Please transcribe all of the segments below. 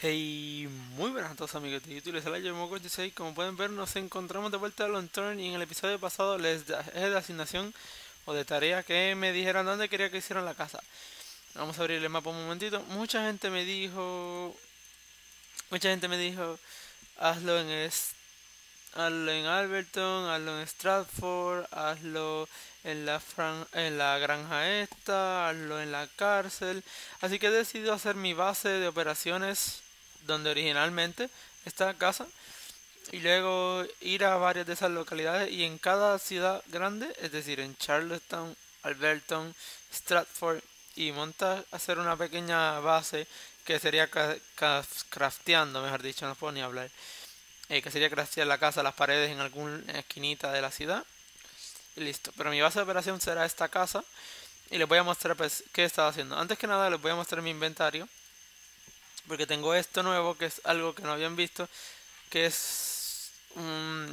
Hey, muy buenas a todos amigos de YouTube, les habla yo Moco 16 Como pueden ver nos encontramos de vuelta a Long Y en el episodio pasado les dejé de asignación o de tarea que me dijeron dónde quería que hicieran la casa Vamos a abrir el mapa un momentito Mucha gente me dijo... Mucha gente me dijo Hazlo en, es, hazlo en Alberton, hazlo en Stratford, hazlo en la, en la granja esta, hazlo en la cárcel. Así que he decidido hacer mi base de operaciones donde originalmente está la casa y luego ir a varias de esas localidades y en cada ciudad grande, es decir, en Charlottetown, Alberton, Stratford y montar, hacer una pequeña base que sería crafteando, mejor dicho, no puedo ni hablar, eh, que sería craftear la casa, las paredes en alguna esquinita de la ciudad y listo. Pero mi base de operación será esta casa y les voy a mostrar pues qué he estado haciendo. Antes que nada les voy a mostrar mi inventario porque tengo esto nuevo que es algo que no habían visto que es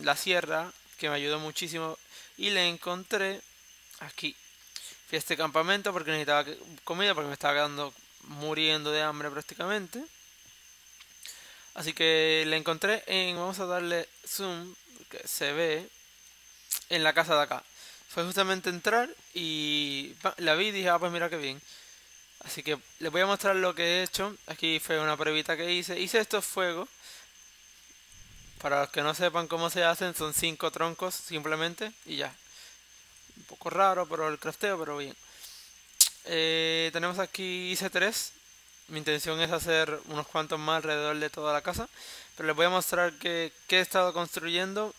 la sierra que me ayudó muchísimo y le encontré aquí. Fui a este campamento porque necesitaba comida porque me estaba quedando muriendo de hambre prácticamente. Así que le encontré en vamos a darle zoom que se ve en la casa de acá. Fue justamente entrar y la vi y dije ah pues mira qué bien Así que les voy a mostrar lo que he hecho. Aquí fue una pruebita que hice. Hice estos fuegos. Para los que no sepan cómo se hacen, son cinco troncos simplemente y ya. Un poco raro, pero el crafteo, pero bien. Eh, tenemos aquí, hice tres. Mi intención es hacer unos cuantos más alrededor de toda la casa. Pero les voy a mostrar que, que he estado construyendo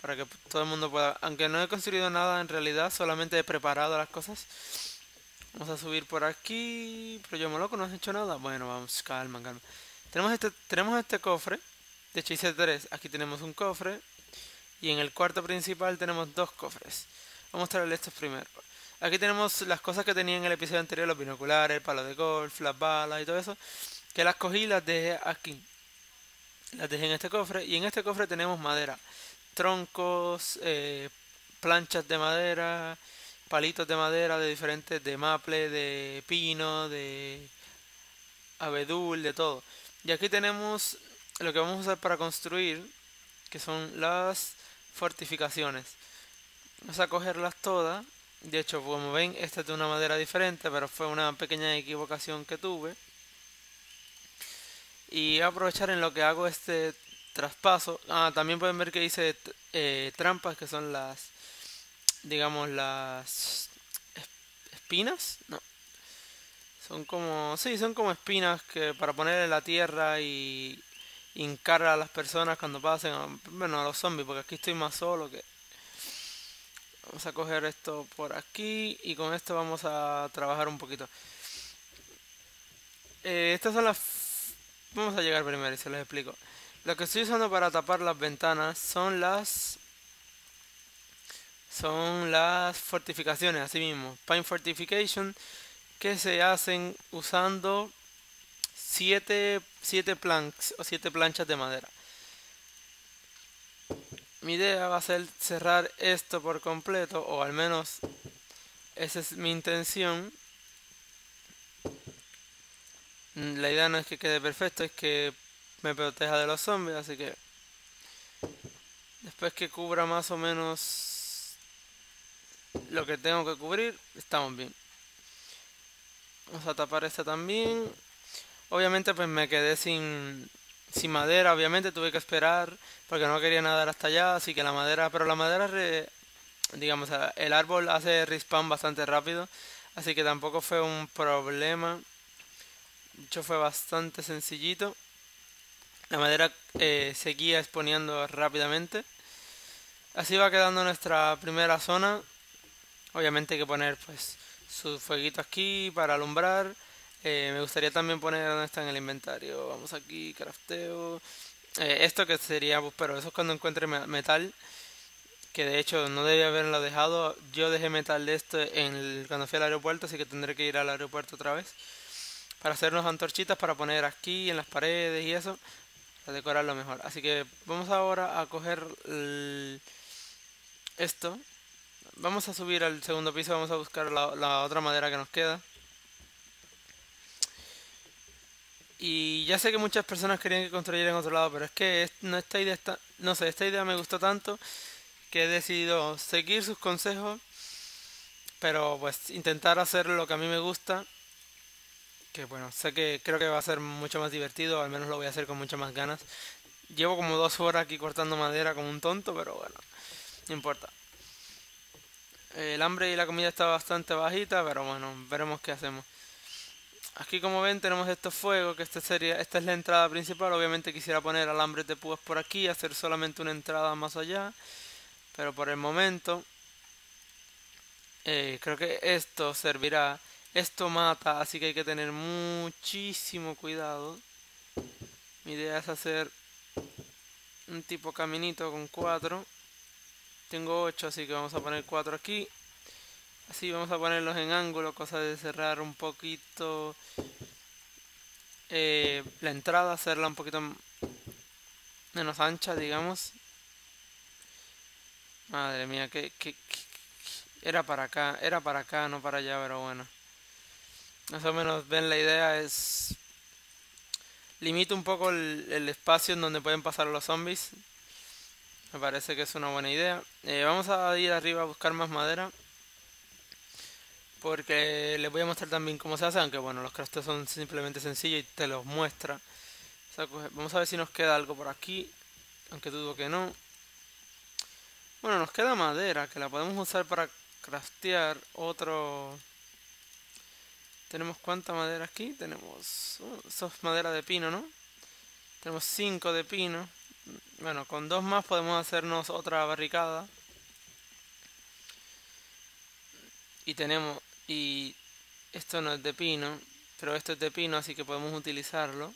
para que todo el mundo pueda... Aunque no he construido nada en realidad, solamente he preparado las cosas. Vamos a subir por aquí. Pero yo me loco, no has hecho nada. Bueno, vamos, calma, calma. Tenemos este, tenemos este cofre. De hice tres. Aquí tenemos un cofre. Y en el cuarto principal tenemos dos cofres. Vamos a mostrarles estos primero. Aquí tenemos las cosas que tenía en el episodio anterior. Los binoculares, el palo de golf, las balas y todo eso. Que las cogí y las dejé aquí. Las dejé en este cofre. Y en este cofre tenemos madera. Troncos, eh, planchas de madera palitos de madera de diferentes, de maple, de pino, de abedul, de todo. Y aquí tenemos lo que vamos a usar para construir, que son las fortificaciones. Vamos a cogerlas todas. De hecho, como ven, esta es de una madera diferente, pero fue una pequeña equivocación que tuve. Y aprovechar en lo que hago este traspaso. Ah, también pueden ver que hice eh, trampas, que son las digamos, las espinas, no. Son como, sí, son como espinas que para poner en la tierra y hincar a las personas cuando pasen, bueno, a los zombies, porque aquí estoy más solo que... Vamos a coger esto por aquí y con esto vamos a trabajar un poquito. Eh, estas son las... Vamos a llegar primero y se les explico. Lo que estoy usando para tapar las ventanas son las son las fortificaciones, así mismo, Pine Fortification, que se hacen usando 7 siete, planks o 7 planchas de madera. Mi idea va a ser cerrar esto por completo, o al menos esa es mi intención. La idea no es que quede perfecto, es que me proteja de los zombies, así que después que cubra más o menos lo que tengo que cubrir, estamos bien. Vamos a tapar esta también. Obviamente pues me quedé sin, sin madera, obviamente tuve que esperar porque no quería nadar hasta allá, así que la madera, pero la madera, digamos, el árbol hace respawn bastante rápido, así que tampoco fue un problema. De hecho fue bastante sencillito. La madera eh, seguía exponiendo rápidamente. Así va quedando nuestra primera zona. Obviamente hay que poner pues su fueguito aquí para alumbrar. Eh, me gustaría también poner donde está en el inventario. Vamos aquí, crafteo. Eh, esto que sería, pues, pero eso es cuando encuentre metal. Que de hecho no debía haberlo dejado. Yo dejé metal de esto en cuando fui al aeropuerto, así que tendré que ir al aeropuerto otra vez. Para hacer unas antorchitas para poner aquí en las paredes y eso. Para decorarlo mejor. Así que vamos ahora a coger esto Vamos a subir al segundo piso, vamos a buscar la, otra madera que nos queda. Y ya sé que muchas personas querían que construyera en otro lado, pero es que no, esta idea está, no sé, esta idea me gustó tanto que he decidido seguir sus consejos, pero pues intentar hacer lo que a mí me gusta, que bueno, sé que creo que va a ser mucho más divertido, al menos lo voy a hacer con muchas más ganas. Llevo como dos horas aquí cortando madera como un tonto, pero bueno, no importa. El hambre y la comida está bastante bajita, pero bueno, veremos qué hacemos. Aquí como ven tenemos estos fuegos, que esta, serie, esta es la entrada principal. Obviamente quisiera poner alambres de púas por aquí, hacer solamente una entrada más allá. Pero por el momento eh, creo que esto servirá. Esto mata, así que hay que tener muchísimo cuidado. Mi idea es hacer un tipo caminito con cuatro. Tengo ocho, así que vamos a poner cuatro aquí. Así vamos a ponerlos en ángulo, cosa de cerrar un poquito eh, la entrada, hacerla un poquito menos ancha, digamos. Madre mía, que, era para acá, era para acá, no para allá, pero bueno. Más o menos ven la idea es limito un poco el espacio en donde pueden pasar los zombies. Me parece que es una buena idea. Eh, vamos a ir arriba a buscar más madera porque les voy a mostrar también cómo se hace, aunque bueno, los crafts son simplemente sencillos y te los muestra. vamos a ver si nos queda algo por aquí, aunque dudo que no. Bueno, nos queda madera, que la podemos usar para craftear otro... ¿Tenemos cuánta madera aquí? Tenemos... Uh, eso es madera de pino, ¿no? Tenemos 5 de pino. Bueno, con dos más podemos hacernos otra barricada. Y tenemos y esto no es de pino, pero esto es de pino, así que podemos utilizarlo.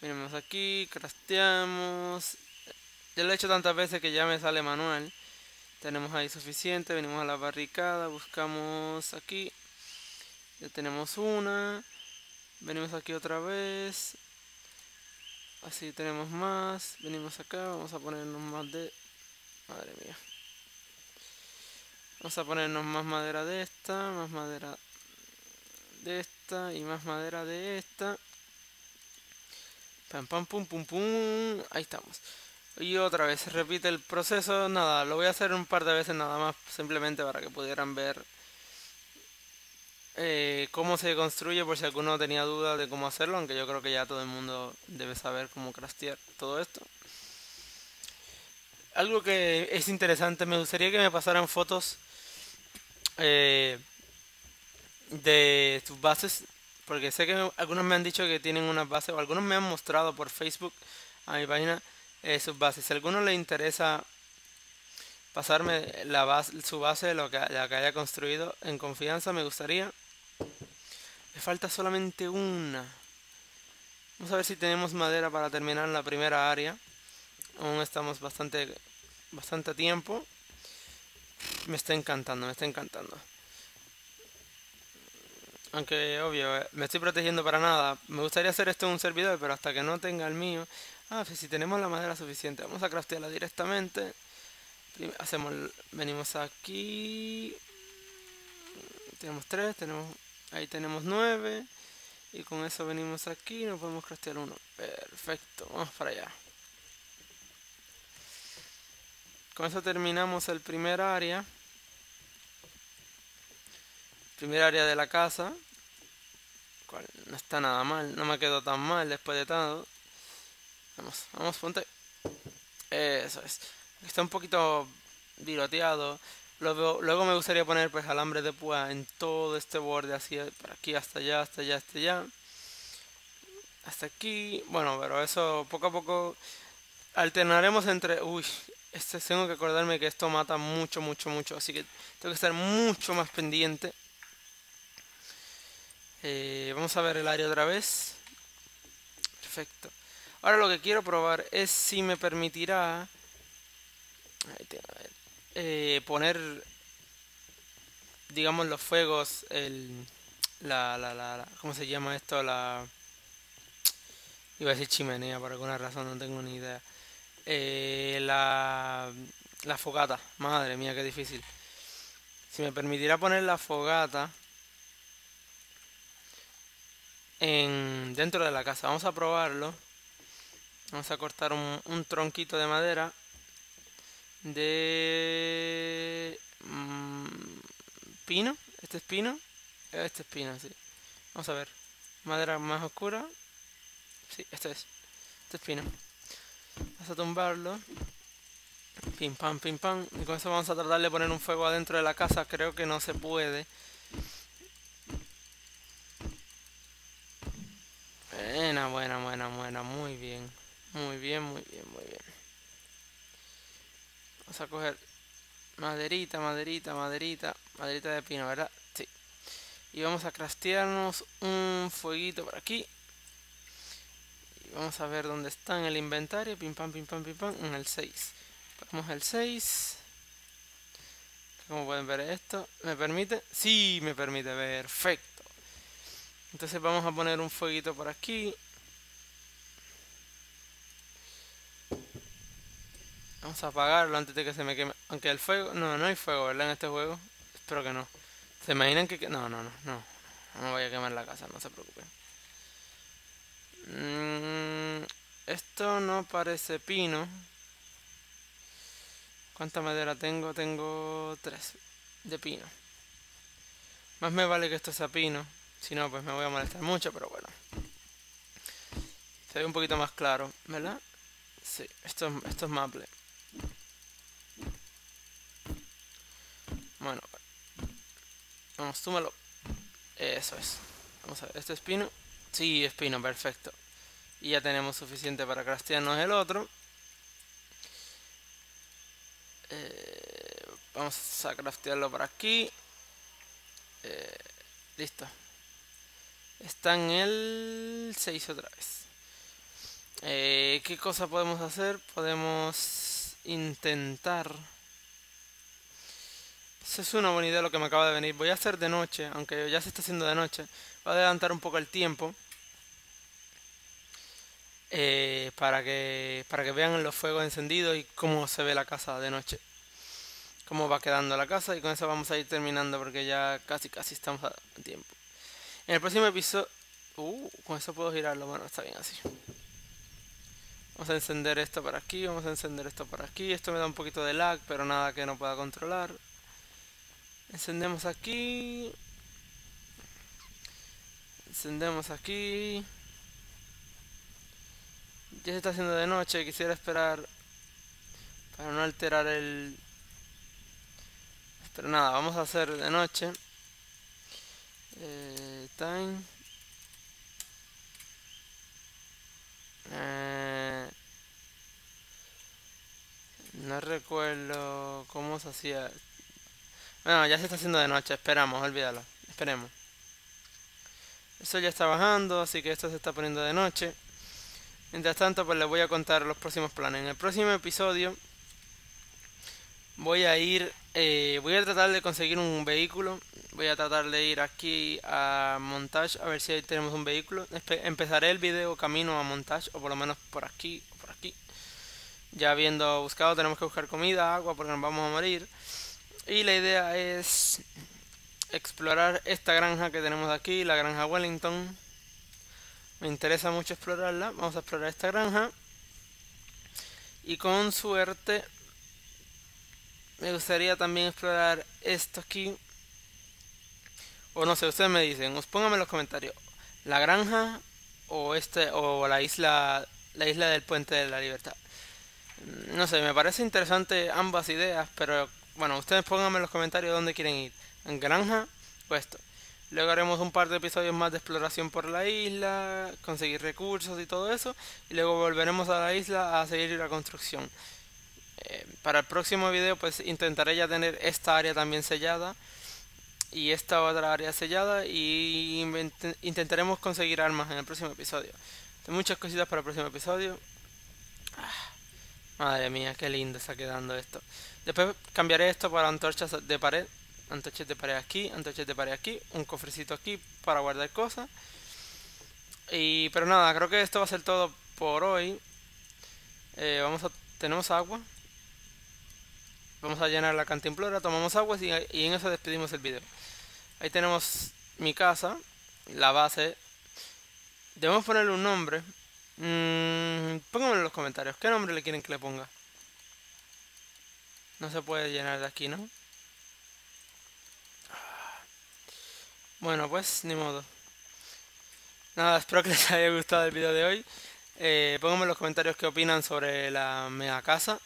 Venimos aquí, crafteamos. Ya lo he hecho tantas veces que ya me sale manual. Tenemos ahí suficiente, venimos a la barricada, buscamos aquí. Ya tenemos una. Venimos aquí otra vez. Así tenemos más. Venimos acá, vamos a ponernos más de... Madre mía. Vamos a ponernos más madera de esta, más madera de esta y más madera de esta. Pam, pam, pum, pum, pum. Ahí estamos. Y otra vez repite el proceso. Nada, lo voy a hacer un par de veces nada más, simplemente para que pudieran ver eh, cómo se construye, por si alguno tenía dudas de cómo hacerlo, aunque yo creo que ya todo el mundo debe saber cómo craftear todo esto. Algo que es interesante, me gustaría que me pasaran fotos eh, de tus bases, porque sé que algunos me han dicho que tienen unas bases, o algunos me han mostrado por Facebook a mi página eh, sus bases. Si a alguno le interesa pasarme la base, su base, lo que, la que haya construido en confianza, me gustaría. Falta solamente una. Vamos a ver si tenemos madera para terminar la primera área. Aún estamos bastante, bastante tiempo. Me está encantando, me está encantando. Aunque, obvio, me estoy protegiendo para nada. Me gustaría hacer esto en un servidor, pero hasta que no tenga el mío... Ah, pues si tenemos la madera suficiente, vamos a craftearla directamente. Hacemos, venimos aquí. Tenemos tres, tenemos, ahí tenemos nueve. Y con eso venimos aquí, no podemos craftear uno. Perfecto, vamos para allá. Con eso terminamos el primer área. Primer área de la casa. Cual no está nada mal, no me quedó tan mal después de todo. Vamos, vamos, ponte. Eso es. Está un poquito viroteado. Luego, me gustaría poner pues alambre de púa en todo este borde, así por aquí hasta allá, hasta allá, hasta allá. Hasta aquí. Bueno, pero eso poco a poco alternaremos entre... Uy, este, tengo que acordarme que esto mata mucho, mucho, mucho. Así que tengo que estar mucho más pendiente. Eh, vamos a ver el área otra vez. Perfecto. Ahora lo que quiero probar es si me permitirá eh, poner, digamos, los fuegos, el, la, la, la, ¿cómo se llama esto? La, iba a decir chimenea por alguna razón, no tengo ni idea. Eh, la, la fogata. Madre mía, qué difícil. Si me permitirá poner la fogata. en, dentro de la casa. Vamos a probarlo. Vamos a cortar un, un tronquito de madera de mm, pino. Este es pino. Este es pino, sí. Vamos a ver. Madera más oscura. Sí, este es. Este es pino. Vamos a tumbarlo. Pim pam, pim pam. Y con eso vamos a tratar de poner un fuego adentro de la casa. Creo que no se puede. Buena, buena, buena, buena. Muy bien. Muy bien, muy bien, muy bien. Vamos a coger maderita, maderita, maderita. Maderita de pino, ¿verdad? Sí. Y vamos a craftearnos un fueguito por aquí. Y vamos a ver dónde está en el inventario. Pim pam, pim pam, pim pam. En el 6. Ponemos el 6. Como pueden ver esto. ¿Me permite? Sí, me permite. Perfecto. Entonces vamos a poner un fueguito por aquí. Vamos a apagarlo antes de que se me queme. Aunque el fuego... No, no hay fuego, ¿verdad? En este juego. Espero que no. ¿Se imaginan que... No, no, no, no. No me voy a quemar la casa, no se preocupen. Mm, esto no parece pino. ¿Cuánta madera tengo? Tengo tres de pino. Más me vale que esto sea pino. Si no, pues me voy a molestar mucho, pero bueno. Se ve un poquito más claro, ¿verdad? Sí, esto, esto es maple. Bueno, vamos, túmalo. Eso es. Vamos a ver, ¿este es pino? Sí, es pino, perfecto. Y ya tenemos suficiente para craftearnos el otro. Eh, vamos a craftearlo por aquí. Eh, listo. Está en el 6 otra vez. Eh, ¿Qué cosa podemos hacer? Podemos intentar... Esa es una buena idea lo que me acaba de venir. Voy a hacer de noche, aunque ya se está haciendo de noche. Voy a adelantar un poco el tiempo. Eh, para, que, para que vean los fuegos encendidos y cómo se ve la casa de noche. Cómo va quedando la casa y con eso vamos a ir terminando porque ya casi casi estamos a tiempo. En el próximo episodio... Uh, con eso puedo girarlo. Bueno, está bien así. Vamos a encender esto por aquí, vamos a encender esto por aquí. Esto me da un poquito de lag, pero nada que no pueda controlar. Encendemos aquí. Encendemos aquí. Ya se está haciendo de noche, quisiera esperar para no alterar el... Pero nada, vamos a hacer de noche. Eh, time. Eh, no recuerdo cómo se hacía. Bueno, ya se está haciendo de noche, esperamos, olvídalo, esperemos. Eso ya está bajando, así que esto se está poniendo de noche. Mientras tanto, pues les voy a contar los próximos planes. En el próximo episodio voy a ir, eh, voy a tratar de conseguir un vehículo voy a tratar de ir aquí a montage a ver si ahí tenemos un vehículo empezaré el video camino a montage o por lo menos por aquí o por aquí ya habiendo buscado tenemos que buscar comida agua porque nos vamos a morir y la idea es explorar esta granja que tenemos aquí la granja Wellington. Me interesa mucho explorarla. Vamos a explorar esta granja. Y con suerte me gustaría también explorar esto aquí. O no sé, ustedes me dicen, pónganme en los comentarios, la granja o este o la isla la isla del puente de la libertad. No sé, me parece interesante ambas ideas, pero bueno, ustedes pónganme en los comentarios dónde quieren ir, en granja o esto. Luego haremos un par de episodios más de exploración por la isla, conseguir recursos y todo eso. Y luego volveremos a la isla a seguir la construcción. Eh, para el próximo video pues intentaré ya tener esta área también sellada y esta otra área sellada y intentaremos conseguir armas en el próximo episodio. Muchas cositas para el próximo episodio. Madre mía, qué lindo está quedando esto. Después cambiaré esto para antorchas de pared. Antorchas de pared aquí, antorchas de pared aquí, un cofrecito aquí para guardar cosas. Y pero nada, creo que esto va a ser todo por hoy. Eh, vamos a tenemos agua. Vamos a llenar la cantimplora, tomamos agua y, y en eso despedimos el video. Ahí tenemos mi casa, la base. Debemos ponerle un nombre. Mm, en los comentarios. ¿Qué nombre le quieren que le ponga? No se puede llenar de aquí, ¿no? Bueno, pues ni modo. Nada, espero que les haya gustado el video de hoy. Eh, pónganme en los comentarios qué opinan sobre la mega casa,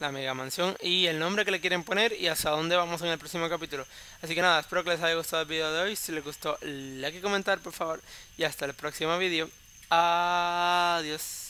la mega mansión y el nombre que le quieren poner y hasta dónde vamos en el próximo capítulo. Así que nada, espero que les haya gustado el video de hoy. Si les gustó, like y comentar por favor. Y hasta el próximo video. Adiós.